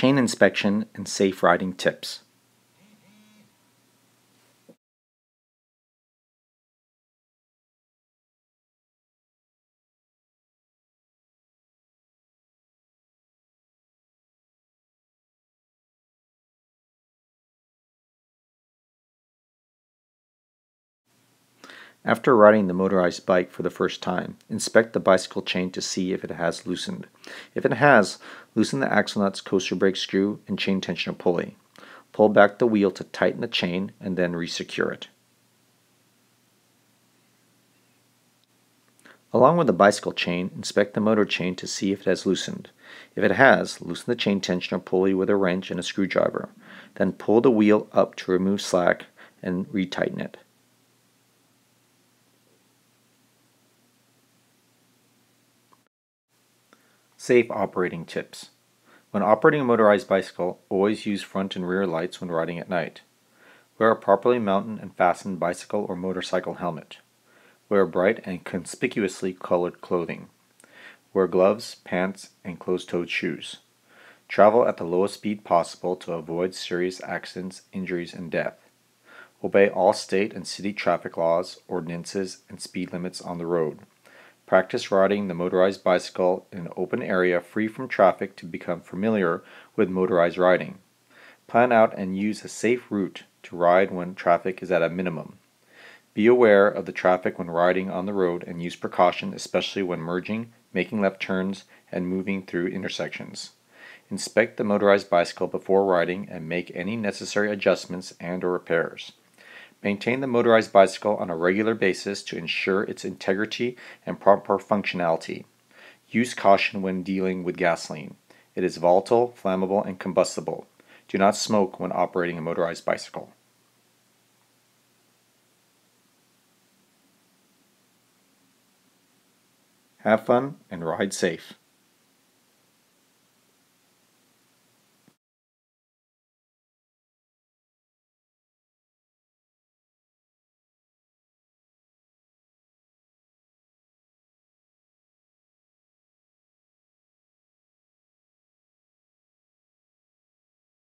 Chain inspection and safe riding tips. After riding the motorized bike for the first time, inspect the bicycle chain to see if it has loosened. If it has, loosen the axle nuts, coaster brake screw, and chain tensioner pulley. Pull back the wheel to tighten the chain and then resecure it. Along with the bicycle chain, inspect the motor chain to see if it has loosened. If it has, loosen the chain tensioner pulley with a wrench and a screwdriver. Then pull the wheel up to remove slack and retighten it. Safe operating tips. When operating a motorized bicycle, always use front and rear lights when riding at night. Wear a properly mounted and fastened bicycle or motorcycle helmet. Wear bright and conspicuously colored clothing. Wear gloves, pants, and closed-toed shoes. Travel at the lowest speed possible to avoid serious accidents, injuries, and death. Obey all state and city traffic laws, ordinances, and speed limits on the road. Practice riding the motorized bicycle in an open area free from traffic to become familiar with motorized riding. Plan out and use a safe route to ride when traffic is at a minimum. Be aware of the traffic when riding on the road and use precaution especially when merging, making left turns, and moving through intersections. Inspect the motorized bicycle before riding and make any necessary adjustments and or repairs. Maintain the motorized bicycle on a regular basis to ensure its integrity and proper functionality. Use caution when dealing with gasoline. It is volatile, flammable, and combustible. Do not smoke when operating a motorized bicycle. Have fun and ride safe.